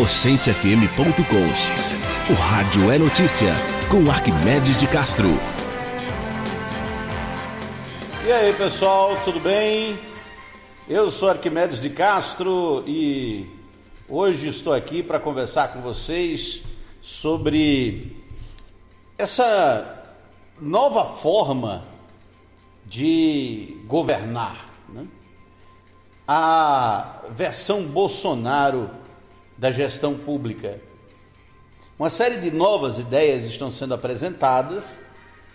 Oxentefm.com. O rádio é notícia com Arquimedes de Castro. E aí, pessoal, tudo bem? Eu sou Arquimedes de Castro e hoje estou aqui para conversar com vocês sobre essa nova forma de governar, né? a versão Bolsonaro da gestão pública. Uma série de novas ideias estão sendo apresentadas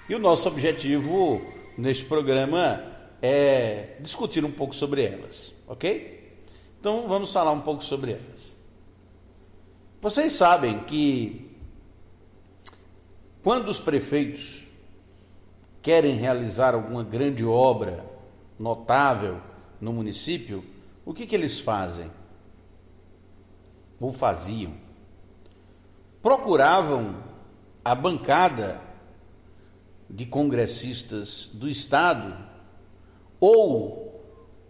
e o nosso objetivo neste programa é discutir um pouco sobre elas, ok? Então vamos falar um pouco sobre elas. Vocês sabem que quando os prefeitos querem realizar alguma grande obra notável no município, o que, que eles fazem? Ou faziam? Procuravam a bancada de congressistas do Estado ou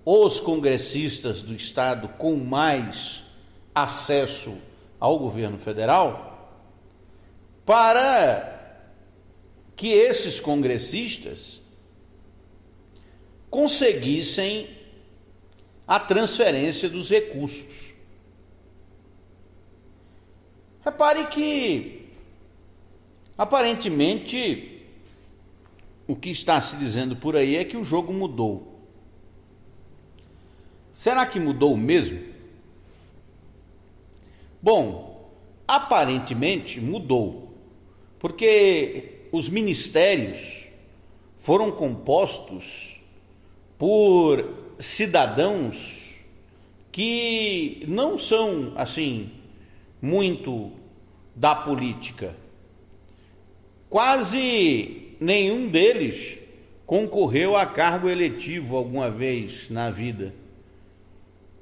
os congressistas do Estado com mais acesso ao governo federal para que esses congressistas conseguissem a transferência dos recursos. Repare que, aparentemente, o que está se dizendo por aí é que o jogo mudou. Será que mudou mesmo? Bom, aparentemente mudou, porque os ministérios foram compostos por cidadãos que não são assim muito da política. Quase nenhum deles concorreu a cargo eletivo alguma vez na vida.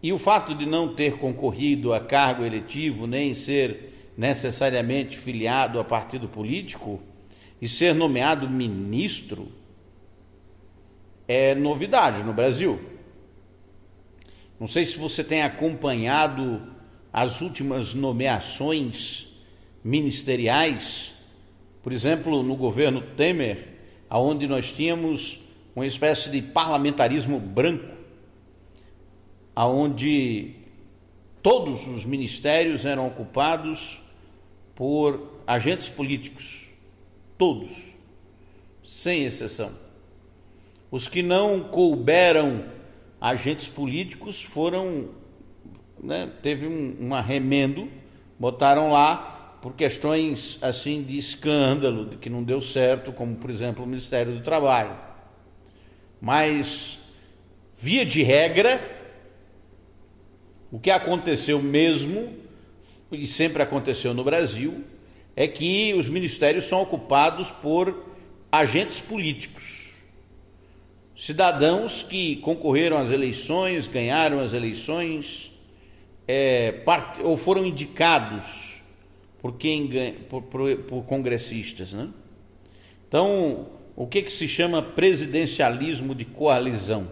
E o fato de não ter concorrido a cargo eletivo, nem ser necessariamente filiado a partido político, e ser nomeado ministro é novidade no Brasil. Não sei se você tem acompanhado as últimas nomeações ministeriais, por exemplo, no governo Temer, aonde nós tínhamos uma espécie de parlamentarismo branco, aonde todos os ministérios eram ocupados por agentes políticos todos, sem exceção. Os que não couberam agentes políticos foram, né, teve um, um arremendo, botaram lá por questões assim de escândalo, de que não deu certo, como por exemplo o Ministério do Trabalho. Mas, via de regra, o que aconteceu mesmo, e sempre aconteceu no Brasil, é que os ministérios são ocupados por agentes políticos, cidadãos que concorreram às eleições, ganharam as eleições, é, part... ou foram indicados por quem por, por, por congressistas, né? Então, o que, que se chama presidencialismo de coalizão?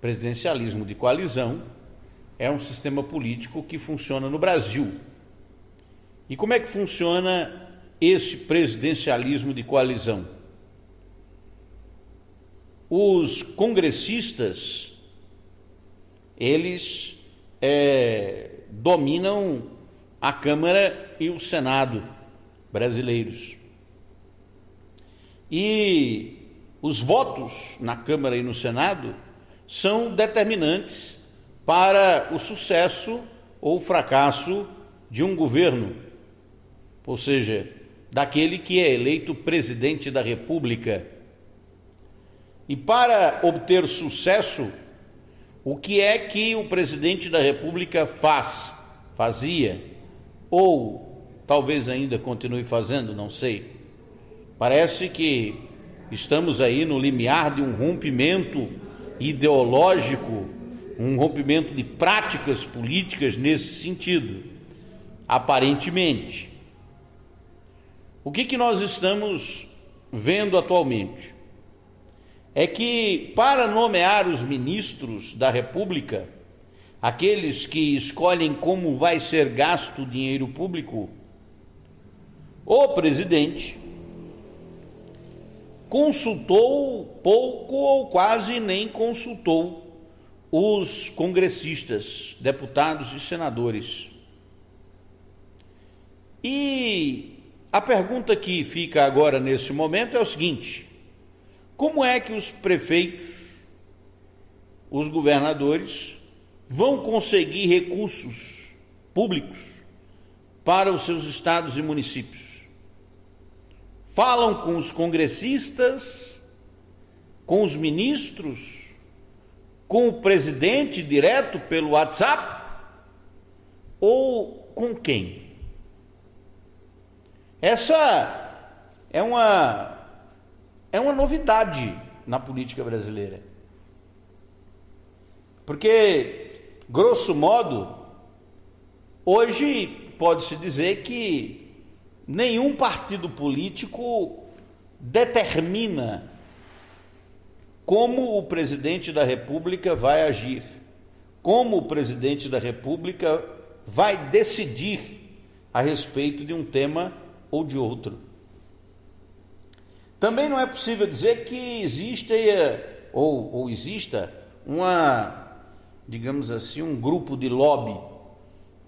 Presidencialismo de coalizão é um sistema político que funciona no Brasil e como é que funciona esse presidencialismo de coalizão? Os congressistas, eles é, dominam a Câmara e o Senado brasileiros. E os votos na Câmara e no Senado são determinantes para o sucesso ou fracasso de um governo ou seja, daquele que é eleito presidente da República. E para obter sucesso, o que é que o presidente da República faz, fazia, ou talvez ainda continue fazendo, não sei. Parece que estamos aí no limiar de um rompimento ideológico, um rompimento de práticas políticas nesse sentido, aparentemente. O que, que nós estamos vendo atualmente? É que para nomear os ministros da República, aqueles que escolhem como vai ser gasto o dinheiro público, o presidente consultou pouco ou quase nem consultou os congressistas, deputados e senadores. E a pergunta que fica agora nesse momento é o seguinte: como é que os prefeitos, os governadores, vão conseguir recursos públicos para os seus estados e municípios? Falam com os congressistas, com os ministros, com o presidente direto pelo WhatsApp ou com quem? Essa é uma é uma novidade na política brasileira. Porque grosso modo hoje pode-se dizer que nenhum partido político determina como o presidente da República vai agir, como o presidente da República vai decidir a respeito de um tema ou de outro. Também não é possível dizer que existe ou, ou exista uma, digamos assim, um grupo de lobby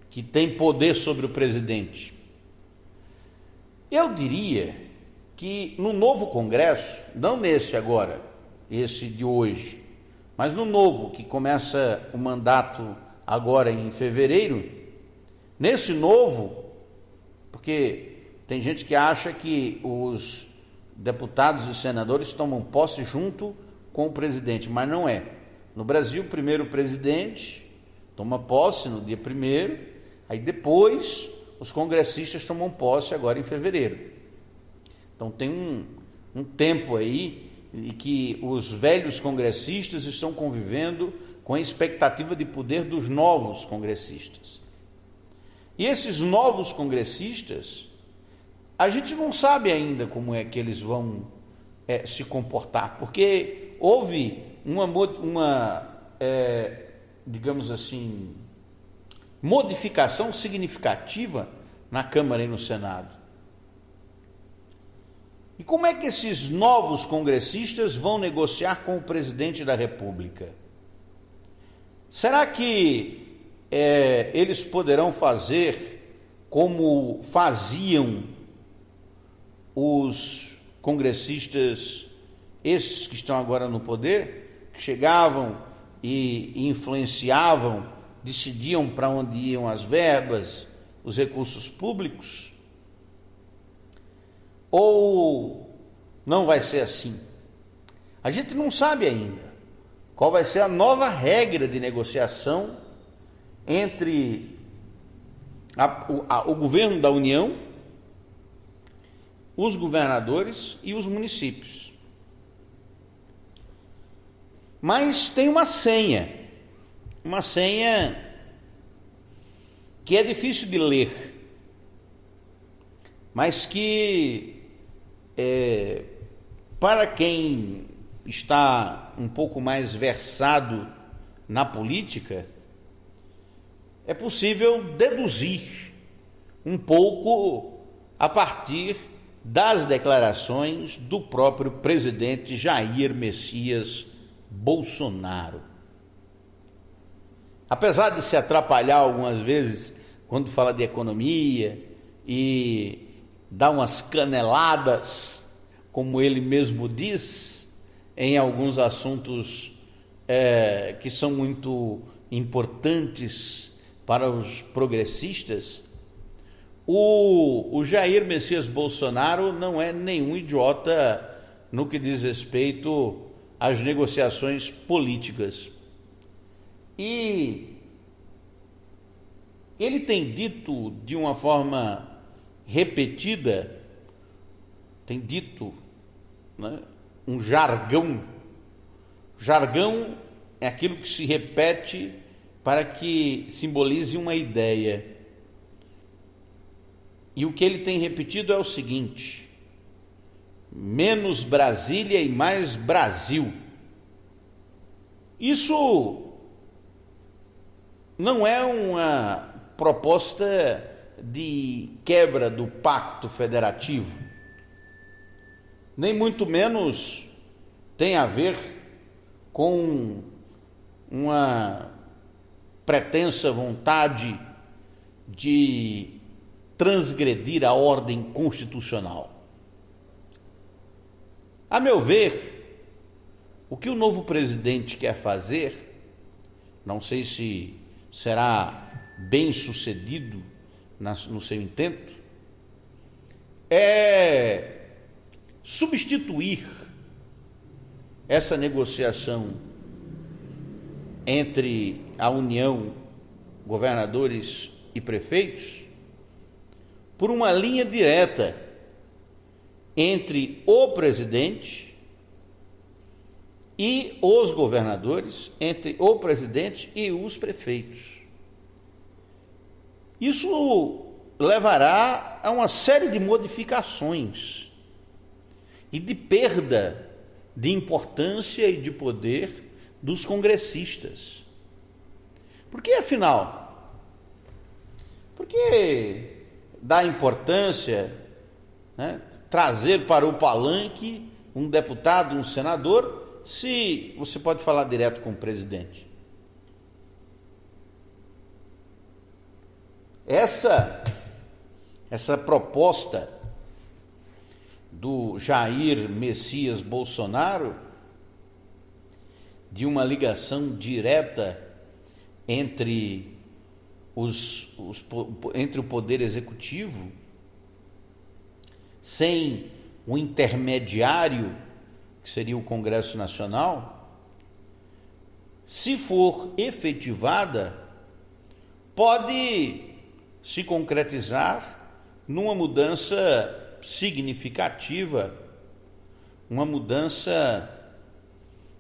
que tem poder sobre o presidente. Eu diria que no novo Congresso, não nesse agora, esse de hoje, mas no novo que começa o mandato agora em fevereiro, nesse novo, porque tem gente que acha que os deputados e senadores tomam posse junto com o presidente, mas não é. No Brasil, primeiro o presidente toma posse no dia primeiro, aí depois os congressistas tomam posse agora em fevereiro. Então tem um, um tempo aí em que os velhos congressistas estão convivendo com a expectativa de poder dos novos congressistas. E esses novos congressistas a gente não sabe ainda como é que eles vão é, se comportar, porque houve uma, uma é, digamos assim, modificação significativa na Câmara e no Senado. E como é que esses novos congressistas vão negociar com o presidente da República? Será que é, eles poderão fazer como faziam os congressistas, esses que estão agora no poder, que chegavam e influenciavam, decidiam para onde iam as verbas, os recursos públicos? Ou não vai ser assim? A gente não sabe ainda qual vai ser a nova regra de negociação entre a, o, a, o governo da União os governadores e os municípios. Mas tem uma senha, uma senha que é difícil de ler, mas que é, para quem está um pouco mais versado na política, é possível deduzir um pouco a partir das declarações do próprio presidente Jair Messias Bolsonaro. Apesar de se atrapalhar algumas vezes quando fala de economia e dá umas caneladas, como ele mesmo diz, em alguns assuntos é, que são muito importantes para os progressistas, o, o Jair Messias Bolsonaro não é nenhum idiota no que diz respeito às negociações políticas. E ele tem dito de uma forma repetida, tem dito né, um jargão. Jargão é aquilo que se repete para que simbolize uma ideia. E o que ele tem repetido é o seguinte: menos Brasília e mais Brasil. Isso não é uma proposta de quebra do pacto federativo, nem muito menos tem a ver com uma pretensa vontade de transgredir a ordem constitucional. A meu ver, o que o novo presidente quer fazer, não sei se será bem sucedido no seu intento, é substituir essa negociação entre a União, governadores e prefeitos, por uma linha direta entre o presidente e os governadores, entre o presidente e os prefeitos. Isso levará a uma série de modificações e de perda de importância e de poder dos congressistas. Por que afinal? Porque dá importância né, trazer para o palanque um deputado, um senador, se você pode falar direto com o presidente. Essa essa proposta do Jair Messias Bolsonaro de uma ligação direta entre os, os, entre o poder executivo sem o intermediário que seria o Congresso Nacional se for efetivada pode se concretizar numa mudança significativa, uma mudança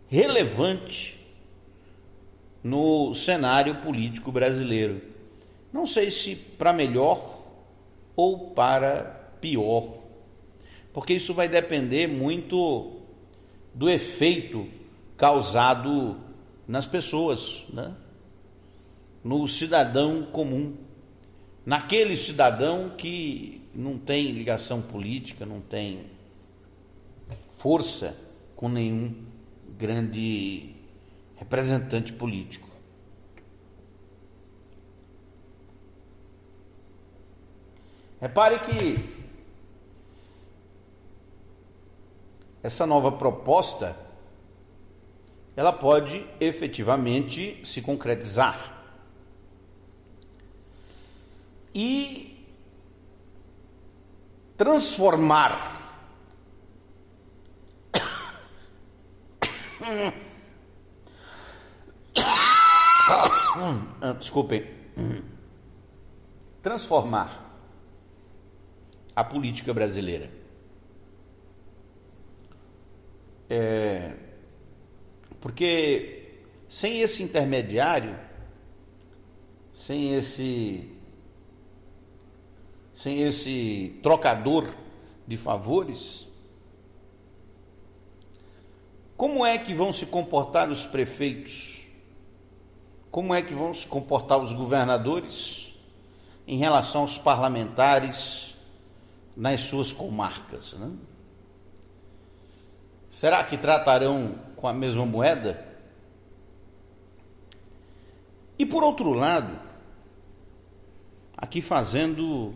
relevante no cenário político brasileiro. Não sei se para melhor ou para pior, porque isso vai depender muito do efeito causado nas pessoas, né? no cidadão comum naquele cidadão que não tem ligação política, não tem força com nenhum grande representante político. Repare que essa nova proposta ela pode efetivamente se concretizar. E transformar ah, desculpem, transformar a política brasileira. É, porque sem esse intermediário, sem esse sem esse trocador de favores? Como é que vão se comportar os prefeitos? Como é que vão se comportar os governadores em relação aos parlamentares nas suas comarcas? Né? Será que tratarão com a mesma moeda? E por outro lado, aqui fazendo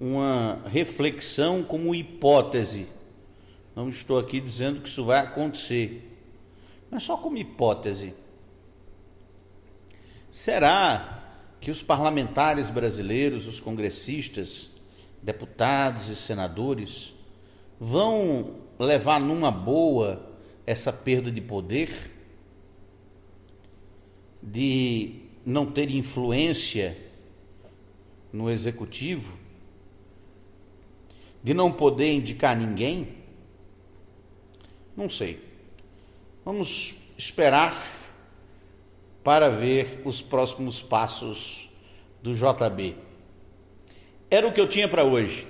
uma reflexão como hipótese. Não estou aqui dizendo que isso vai acontecer, mas só como hipótese. Será que os parlamentares brasileiros, os congressistas, deputados e senadores, vão levar numa boa essa perda de poder? De não ter influência no executivo? de não poder indicar ninguém? Não sei. Vamos esperar para ver os próximos passos do JB. Era o que eu tinha para hoje.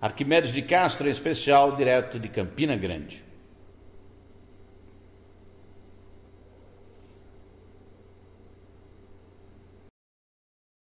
Arquimedes de Castro, em especial, direto de Campina Grande.